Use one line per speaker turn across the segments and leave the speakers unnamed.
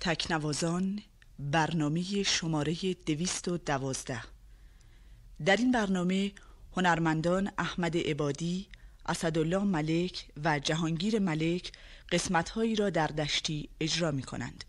تکنوازان برنامه شماره دویست و دوازده در این برنامه هنرمندان احمد عبادی، اسدالله ملک و جهانگیر ملک قسمتهایی را در دشتی اجرا می کنند.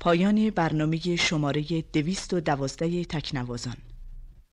پایان برنامه شماره دویست و دوازده تکنوازان.